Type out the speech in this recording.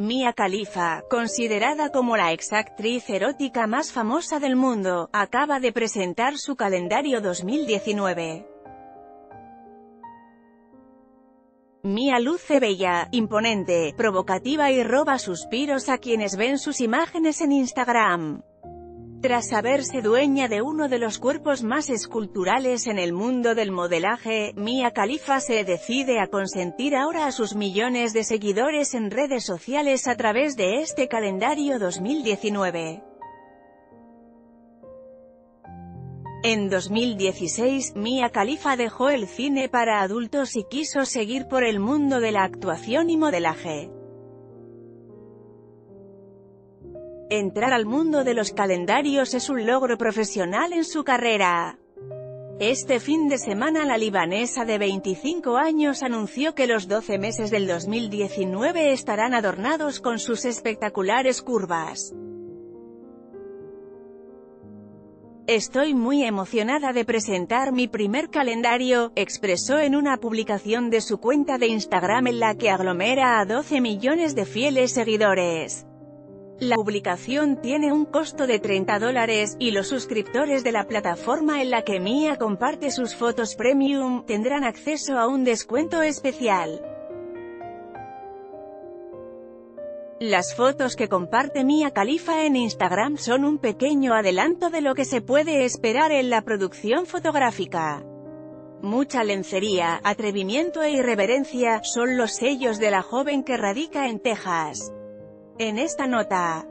Mia Khalifa, considerada como la exactriz erótica más famosa del mundo, acaba de presentar su calendario 2019. Mia luce bella, imponente, provocativa y roba suspiros a quienes ven sus imágenes en Instagram. Tras saberse dueña de uno de los cuerpos más esculturales en el mundo del modelaje, Mia Khalifa se decide a consentir ahora a sus millones de seguidores en redes sociales a través de este calendario 2019. En 2016, Mia Khalifa dejó el cine para adultos y quiso seguir por el mundo de la actuación y modelaje. Entrar al mundo de los calendarios es un logro profesional en su carrera. Este fin de semana la libanesa de 25 años anunció que los 12 meses del 2019 estarán adornados con sus espectaculares curvas. Estoy muy emocionada de presentar mi primer calendario, expresó en una publicación de su cuenta de Instagram en la que aglomera a 12 millones de fieles seguidores. La publicación tiene un costo de 30 dólares, y los suscriptores de la plataforma en la que Mia comparte sus fotos premium, tendrán acceso a un descuento especial. Las fotos que comparte Mia Khalifa en Instagram son un pequeño adelanto de lo que se puede esperar en la producción fotográfica. Mucha lencería, atrevimiento e irreverencia, son los sellos de la joven que radica en Texas. En esta nota,